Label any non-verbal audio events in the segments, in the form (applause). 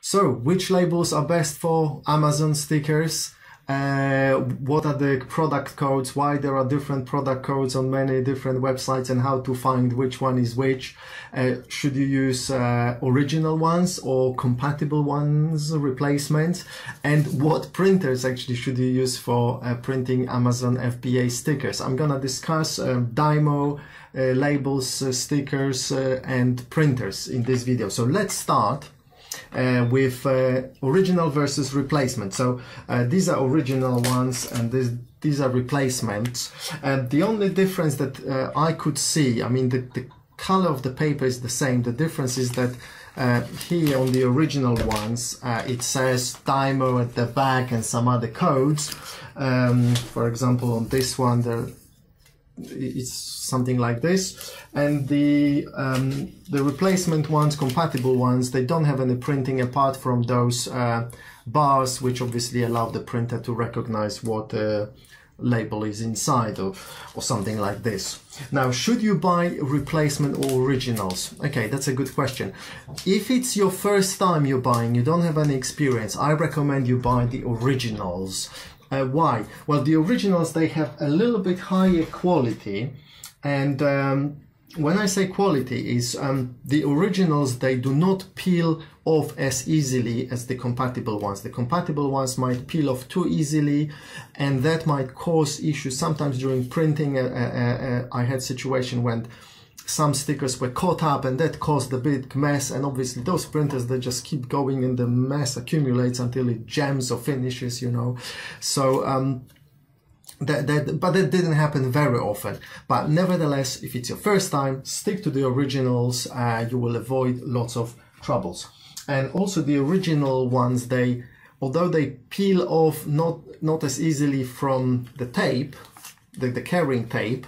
so, which labels are best for Amazon stickers? Uh, what are the product codes? Why there are different product codes on many different websites, and how to find which one is which? Uh, should you use uh, original ones or compatible ones, replacements? And what printers actually should you use for uh, printing Amazon FBA stickers? I'm gonna discuss um, Dymo. Uh, labels, uh, stickers, and printers in this video. So let's start uh, with uh, original versus replacement. So uh, these are original ones and this, these are replacements. And the only difference that uh, I could see, I mean, the, the color of the paper is the same. The difference is that uh, here on the original ones, uh, it says Dymo at the back and some other codes. Um, for example, on this one, there it's something like this. And the um, the replacement ones compatible ones they don't have any printing apart from those uh, bars which obviously allow the printer to recognize what uh, label is inside or, or something like this. Now should you buy replacement or originals? Okay that's a good question. If it's your first time you're buying you don't have any experience i recommend you buy the originals uh, why? Well, the originals they have a little bit higher quality, and um, when I say quality, is um, the originals they do not peel off as easily as the compatible ones. The compatible ones might peel off too easily, and that might cause issues. Sometimes during printing, uh, uh, uh, I had situation when some stickers were caught up and that caused a big mess and obviously those printers they just keep going and the mess accumulates until it jams or finishes you know so um, that, that, but that didn't happen very often. But nevertheless, if it's your first time, stick to the originals. Uh, you will avoid lots of troubles. And also the original ones, they, although they peel off not not as easily from the tape, the, the carrying tape,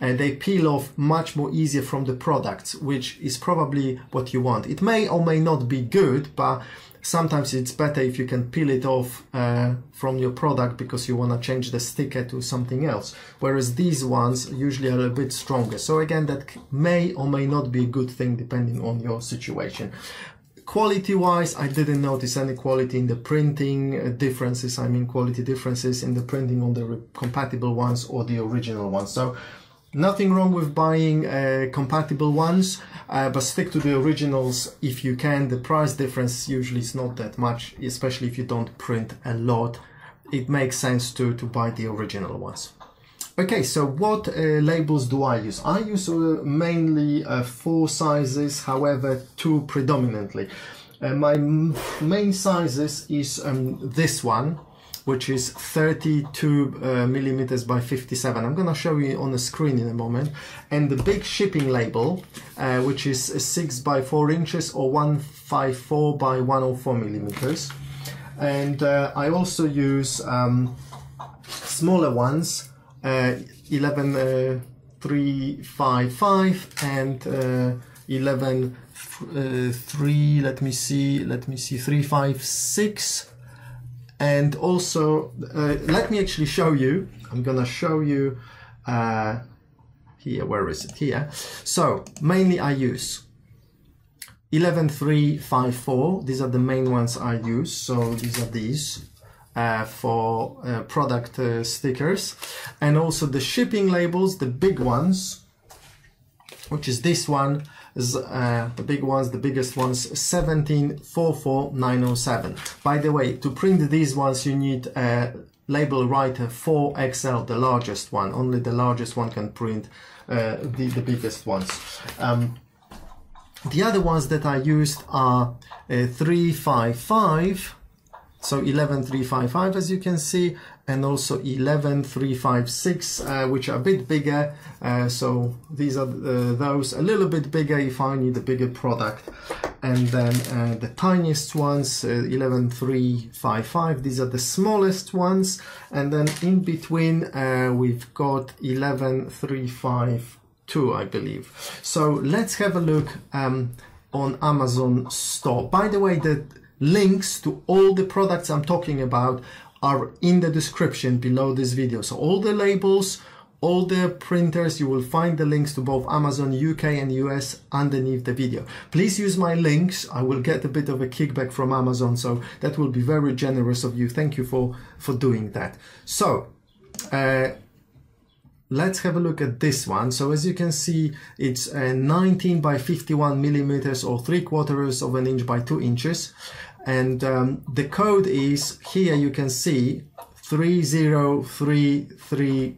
and they peel off much more easier from the products, which is probably what you want. It may or may not be good, but sometimes it's better if you can peel it off uh, from your product because you want to change the sticker to something else. Whereas these ones usually are a bit stronger. So again, that may or may not be a good thing depending on your situation. Quality wise, I didn't notice any quality in the printing uh, differences. I mean, quality differences in the printing on the compatible ones or the original ones. So Nothing wrong with buying uh, compatible ones, uh, but stick to the originals if you can. The price difference usually is not that much, especially if you don't print a lot. It makes sense to, to buy the original ones. Okay, so what uh, labels do I use? I use uh, mainly uh, four sizes, however, two predominantly. Uh, my main sizes is um, this one, which is 32 uh, millimeters by 57. I'm gonna show you on the screen in a moment. And the big shipping label, uh, which is 6 by 4 inches or 154 by 104 millimeters. And I also use um, smaller ones, uh, 11 uh, 355 and uh, 11 3 let me see let me see 356 and also uh, let me actually show you I'm gonna show you uh, here where is it? Here. So mainly I use 11354 these are the main ones I use so these are these uh, for uh, product uh, stickers and also the shipping labels the big ones which is this one is uh, the big ones, the biggest ones, 1744907. By the way, to print these ones, you need a label writer 4XL, the largest one. Only the largest one can print uh, the, the biggest ones. Um, the other ones that I used are uh, 355 so 11355 as you can see and also 11356 uh, which are a bit bigger. Uh, so these are uh, those a little bit bigger if I need a bigger product. And then uh, the tiniest ones 11355 uh, these are the smallest ones. And then in between uh, we've got 11352 I believe. So let's have a look um, on Amazon store. By the way the links to all the products I'm talking about are in the description below this video. So all the labels, all the printers you will find the links to both amazon uk and us underneath the video. Please use my links. I will get a bit of a kickback from amazon so that will be very generous of you. Thank you for for doing that. So uh, let's have a look at this one. So as you can see it's a 19 by 51 millimeters or three quarters of an inch by two inches and um, the code is here you can see 30330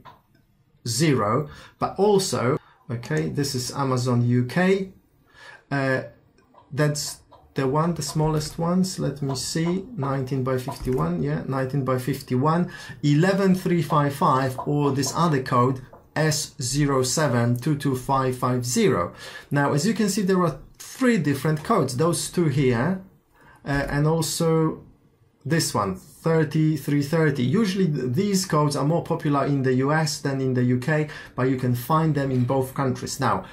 but also okay this is Amazon UK uh, that's the one the smallest ones. Let me see 19 by 51 yeah 19 by 51 11355 or this other code S07225550 now as you can see there are three different codes. Those two here uh, and also this one 3330 usually these codes are more popular in the US than in the UK but you can find them in both countries now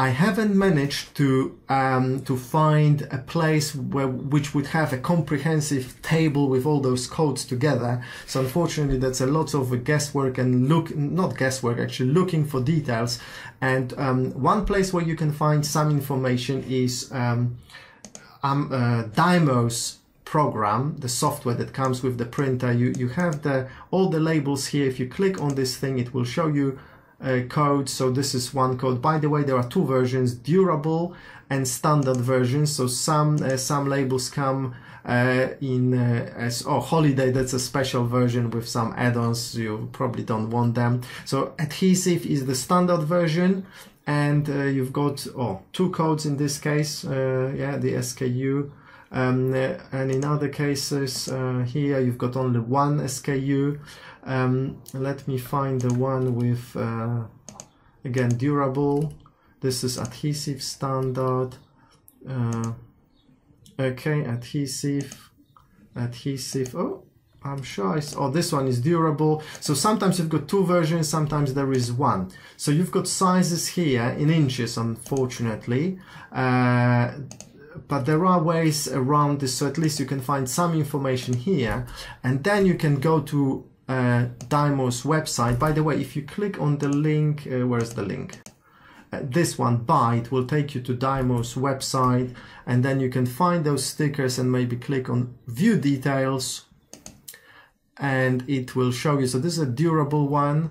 I haven't managed to um, to find a place where which would have a comprehensive table with all those codes together. So unfortunately, that's a lot of guesswork and look not guesswork actually looking for details. And um, one place where you can find some information is um, um, uh, Dymos program, the software that comes with the printer. You you have the all the labels here. If you click on this thing, it will show you uh, code. So this is one code. By the way, there are two versions: durable and standard versions. So some uh, some labels come uh, in uh, as oh holiday. That's a special version with some add-ons. You probably don't want them. So adhesive is the standard version. And uh, you've got oh two codes in this case, uh, yeah, the SKU um, and in other cases here you've got only one SKU um, let me find the one with, uh, again, durable. This is adhesive standard. Uh, okay, adhesive, adhesive. Oh, I'm sure oh this one is durable. So sometimes you've got two versions sometimes there is one. So you've got sizes here in inches unfortunately uh, but there are ways around this so at least you can find some information here. And then you can go to uh, Dymos website. By the way, if you click on the link, uh, where's the link? Uh, this one, buy, it will take you to Dymos website. And then you can find those stickers and maybe click on view details and it will show you. So this is a durable one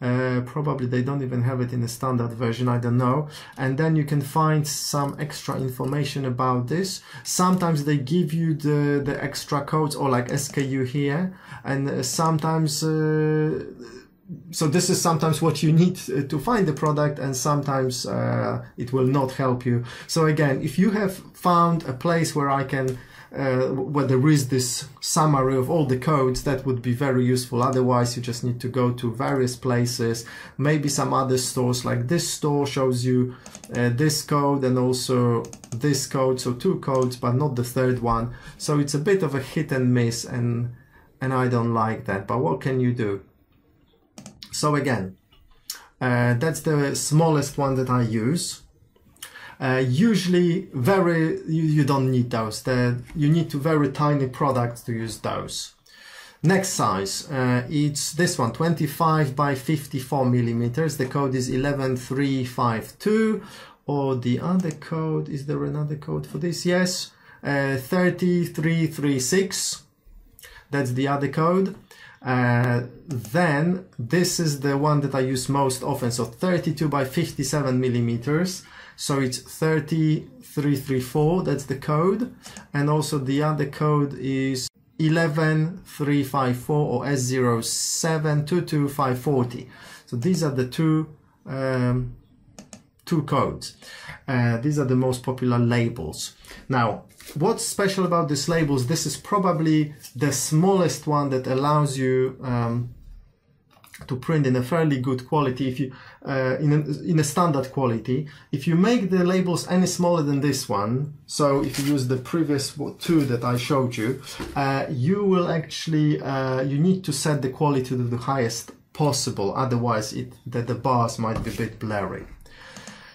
uh, probably they don't even have it in a standard version, I don't know. And then you can find some extra information about this. Sometimes they give you the, the extra codes or like SKU here. And uh, sometimes, uh, so this is sometimes what you need uh, to find the product and sometimes uh, it will not help you. So again, if you have found a place where I can uh, where there is this summary of all the codes that would be very useful. Otherwise you just need to go to various places. Maybe some other stores like this store shows you uh, this code and also this code. So two codes but not the third one. So it's a bit of a hit and miss and and I don't like that. But what can you do? So again uh, that's the smallest one that I use uh, usually very you, you don't need those. The, you need to very tiny products to use those. Next size uh, it's this one 25 by 54 millimeters. The code is 11352 or the other code is there another code for this? Yes uh, 3336 that's the other code. Uh, then this is the one that I use most often. So 32 by 57 millimeters so it's 30334, that's the code. And also the other code is 11354 or S0722540. So these are the two um, two codes. Uh, these are the most popular labels. Now, what's special about these labels? This is probably the smallest one that allows you um, to print in a fairly good quality if you uh, in, a, in a standard quality. If you make the labels any smaller than this one so if you use the previous two that I showed you uh, you will actually uh, you need to set the quality to the highest possible otherwise it that the bars might be a bit blurry.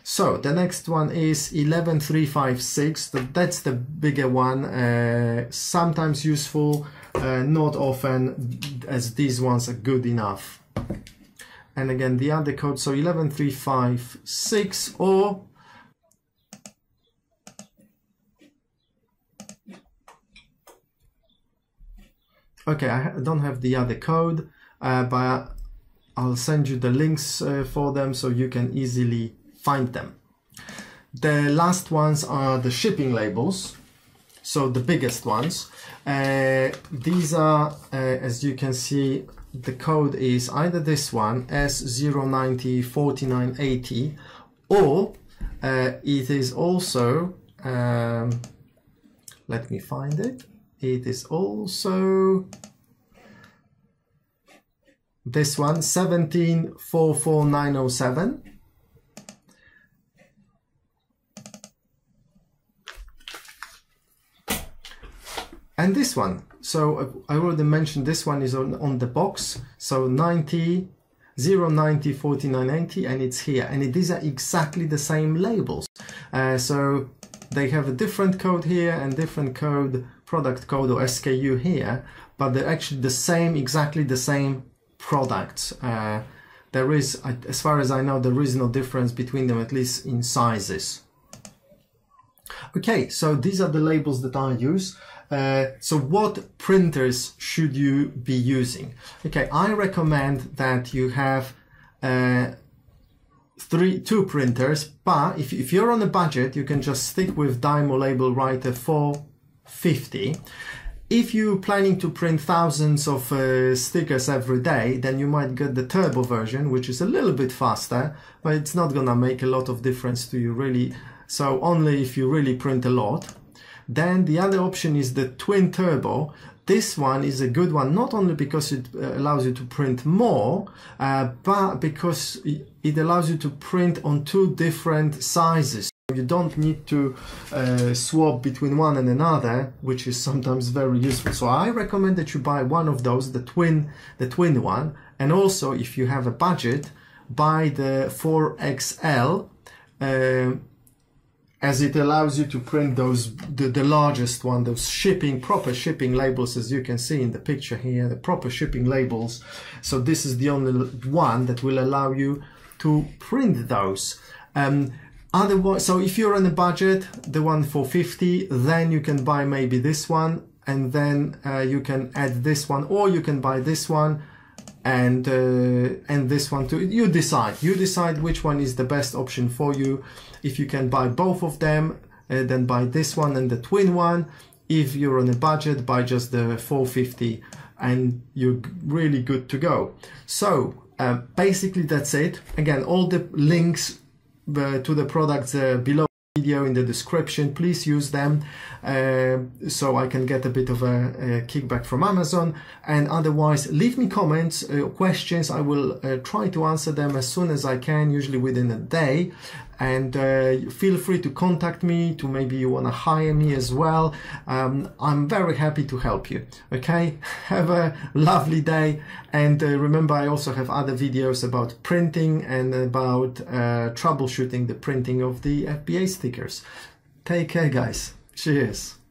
So the next one is 11356 that's the bigger one uh, sometimes useful uh, not often as these ones are good enough and again the other code so 11356 or okay I don't have the other code uh, but I'll send you the links uh, for them so you can easily find them. The last ones are the shipping labels so the biggest ones. Uh, these are uh, as you can see the code is either this one S0904980 or uh, it is also um, let me find it. It is also this one 1744907 and this one so I already mentioned this one is on, on the box. So 90 090 4980 and it's here. And these are exactly the same labels. Uh, so they have a different code here and different code product code or SKU here but they're actually the same exactly the same products. Uh, there is as far as I know there is no difference between them at least in sizes. Okay so these are the labels that I use uh, so what printers should you be using? Okay, I recommend that you have uh, three, two printers, but if, if you're on a budget, you can just stick with Dymo Label Writer 450. If you're planning to print thousands of uh, stickers every day, then you might get the turbo version, which is a little bit faster, but it's not gonna make a lot of difference to you really. So only if you really print a lot. Then the other option is the twin turbo. This one is a good one, not only because it uh, allows you to print more, uh, but because it allows you to print on two different sizes. You don't need to uh, swap between one and another, which is sometimes very useful. So I recommend that you buy one of those, the twin, the twin one. And also, if you have a budget, buy the 4XL as it allows you to print those the, the largest one those shipping proper shipping labels as you can see in the picture here the proper shipping labels. So this is the only one that will allow you to print those. Um, otherwise so if you're on a budget the one for 50 then you can buy maybe this one and then uh, you can add this one or you can buy this one and uh, and this one too. You decide. You decide which one is the best option for you. If you can buy both of them uh, then buy this one and the twin one. If you're on a budget buy just the 450 and you're really good to go. So uh, basically that's it. Again all the links uh, to the products uh, below video in the description. Please use them uh, so I can get a bit of a, a, kickback from Amazon. And otherwise leave me comments uh, questions. I will uh, try to answer them as soon as I can usually within a day and uh, feel free to contact me to maybe you want to hire me as well. Um, I'm very happy to help you okay? (laughs) Have a lovely day. And uh, remember I also have other videos about printing and about uh, troubleshooting the printing of the FBA stickers. Take care guys. Cheers